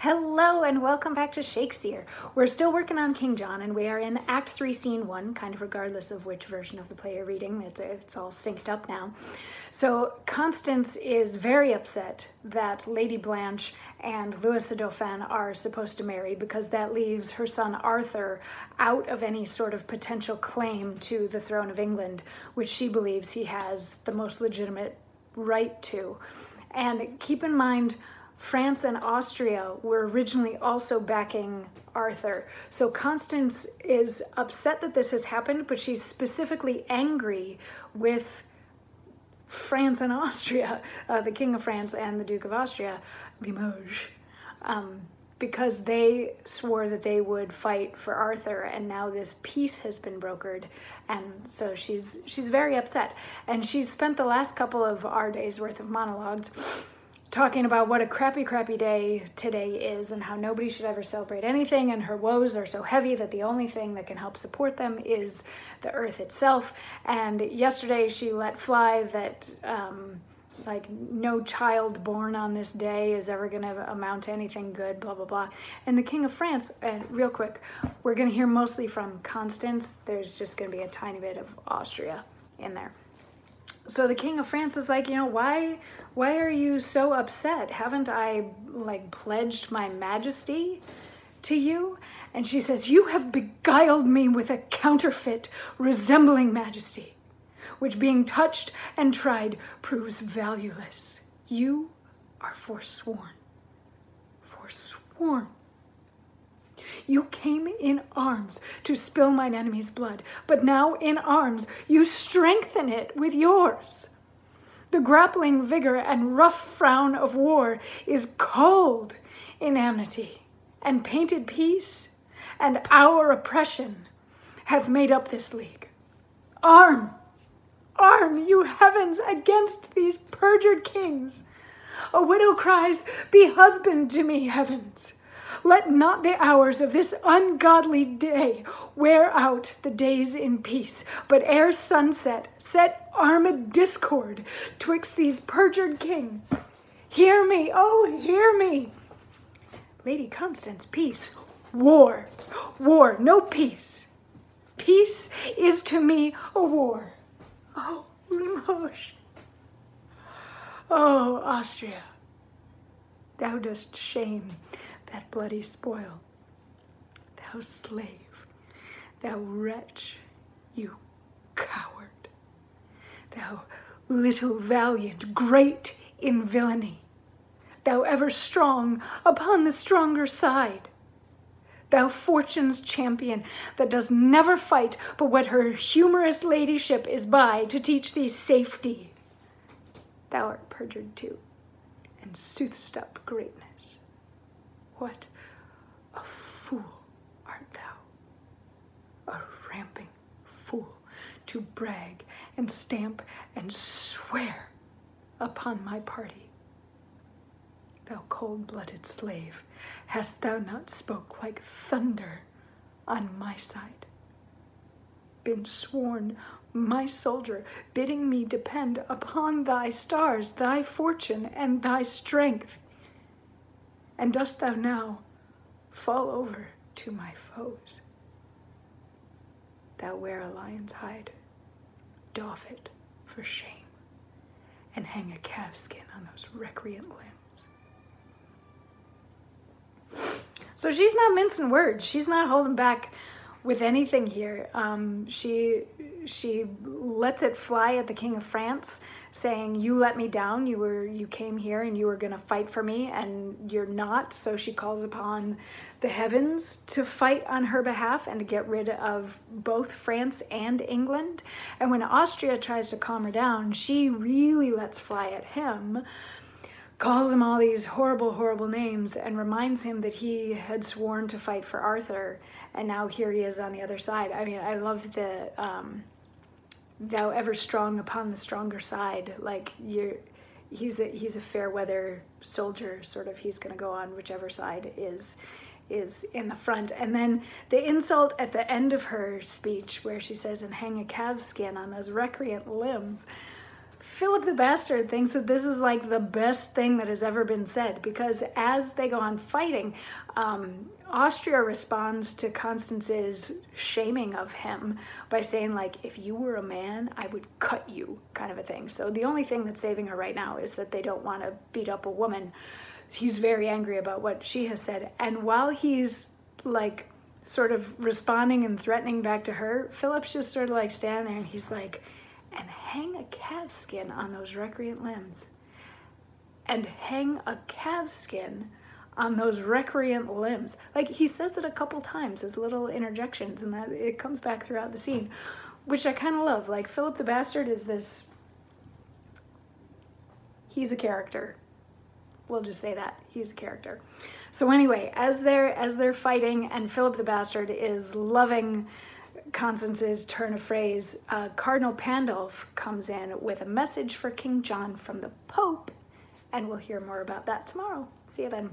Hello and welcome back to Shakesyear. We're still working on King John and we are in Act 3, Scene 1, kind of regardless of which version of the play you're reading. It's, it's all synced up now. So Constance is very upset that Lady Blanche and Louis the Dauphin are supposed to marry because that leaves her son Arthur out of any sort of potential claim to the throne of England, which she believes he has the most legitimate right to. And keep in mind, France and Austria were originally also backing Arthur. So Constance is upset that this has happened, but she's specifically angry with France and Austria, uh, the King of France and the Duke of Austria, Limoges, um, because they swore that they would fight for Arthur, and now this peace has been brokered, and so she's she's very upset. And she's spent the last couple of our days worth of monologues talking about what a crappy, crappy day today is and how nobody should ever celebrate anything and her woes are so heavy that the only thing that can help support them is the earth itself. And yesterday she let fly that um, like no child born on this day is ever going to amount to anything good, blah, blah, blah. And the King of France, and real quick, we're going to hear mostly from Constance. There's just going to be a tiny bit of Austria in there so the king of France is like, you know, why why are you so upset? Haven't I like pledged my majesty to you? And she says, You have beguiled me with a counterfeit resembling majesty, which being touched and tried proves valueless. You are forsworn. Forsworn. You came in arms to spill mine enemy's blood, but now in arms you strengthen it with yours. The grappling vigor and rough frown of war is cold in amity, and painted peace and our oppression have made up this league. Arm, arm, you heavens, against these perjured kings. A widow cries, Be husband to me, heavens. Let not the hours of this ungodly day wear out the days in peace, but ere sunset set armed discord twixt these perjured kings. Hear me, oh, hear me. Lady Constance, peace, war, war, no peace. Peace is to me a war. Oh, Limoges. Oh, Austria, thou dost shame that bloody spoil. Thou slave, thou wretch, you coward, thou little valiant, great in villainy, thou ever strong upon the stronger side, thou fortune's champion that does never fight but what her humorous ladyship is by to teach thee safety. Thou art perjured too, and sooth'st up greatness. What a fool art thou, a ramping fool, to brag and stamp and swear upon my party. Thou cold-blooded slave, hast thou not spoke like thunder on my side? Been sworn my soldier, bidding me depend upon thy stars, thy fortune, and thy strength and dost thou now fall over to my foes? Thou wear a lion's hide, doff it for shame, and hang a calf skin on those recreant limbs. So she's not mincing words. She's not holding back with anything here. Um, she she lets it fly at the King of France saying you let me down. You were you came here and you were to fight for me and you're not. So she calls upon the heavens to fight on her behalf and to get rid of both France and England. And when Austria tries to calm her down she really lets fly at him calls him all these horrible horrible names and reminds him that he had sworn to fight for Arthur and now here he is on the other side. I mean I love the um thou ever strong upon the stronger side like you're he's a he's a fair weather soldier sort of he's going to go on whichever side is is in the front. And then the insult at the end of her speech where she says and hang a calf skin on those recreant limbs Philip the Bastard thinks that this is like the best thing that has ever been said because as they go on fighting, um, Austria responds to Constance's shaming of him by saying like, if you were a man, I would cut you kind of a thing. So the only thing that's saving her right now is that they don't want to beat up a woman. He's very angry about what she has said. And while he's like sort of responding and threatening back to her, Philip's just sort of like standing there and he's like, and hang a calf skin on those recreant limbs. And hang a calf skin on those recreant limbs. Like he says it a couple times as little interjections and that it comes back throughout the scene, which I kind of love. Like Philip the Bastard is this, he's a character. We'll just say that he's a character. So anyway, as they're as they're fighting and Philip the Bastard is loving Constance's turn of phrase, uh, Cardinal Pandulf comes in with a message for King John from the Pope, and we'll hear more about that tomorrow. See you then.